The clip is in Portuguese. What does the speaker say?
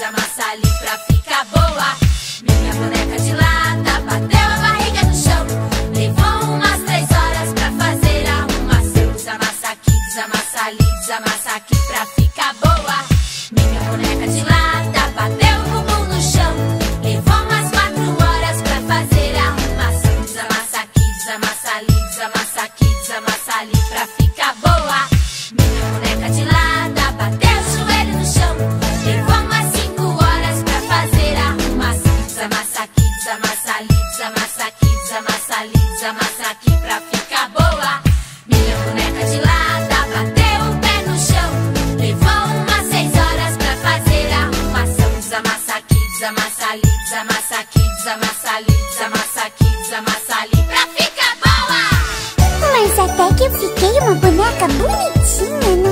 Morde massa ali pra ficar boa. Minha boneca de lata bateu a barriga no chão. Levou umas três horas pra fazer a arrumação. Desamassa aqui, desamassa ali, desamassa aqui pra ficar boa. Minha boneca de lata bateu o bumbum no chão. Levou umas quatro horas pra fazer a arrumação. Desamassa aqui, desamassa ali, desamassa aqui, desamassa ali pra ficar boa. desamassa ali, desamassa aqui, desamassa ali pra ficar boa! Mas até que eu fiquei uma boneca bonitinha, né?